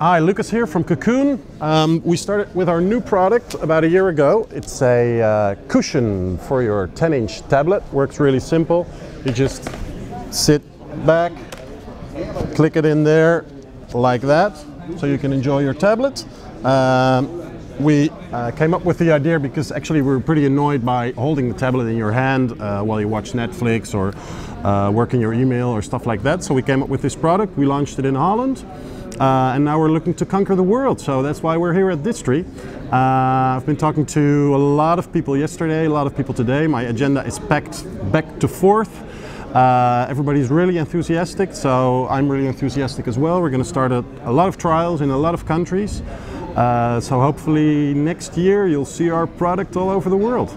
Hi, Lucas here from Coqoon. Um, we started with our new product about a year ago. It's a uh, cushion for your 10 inch tablet. Works really simple. You just sit back, click it in there like that, so you can enjoy your tablet. Um, we uh, came up with the idea because actually we were pretty annoyed by holding the tablet in your hand uh, while you watch Netflix or uh, work in your email or stuff like that. So we came up with this product. We launched it in Holland. Uh, and now we're looking to conquer the world. So that's why we're here at DISTREE. Uh, I've been talking to a lot of people yesterday, a lot of people today. My agenda is packed back to forth. Uh, everybody's really enthusiastic, so I'm really enthusiastic as well. We're going to start a, a, lot of trials in a lot of countries. Uh, so hopefully next year you'll see our product all over the world.